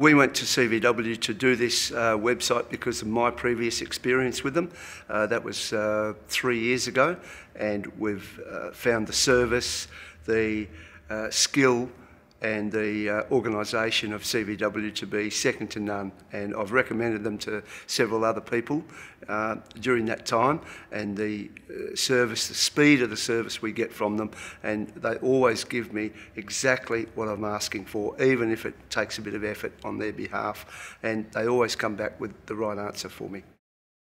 We went to CVW to do this uh, website because of my previous experience with them. Uh, that was uh, three years ago, and we've uh, found the service, the uh, skill, and the uh, organisation of CVW to be second to none. And I've recommended them to several other people uh, during that time. And the uh, service, the speed of the service we get from them, and they always give me exactly what I'm asking for, even if it takes a bit of effort on their behalf. And they always come back with the right answer for me.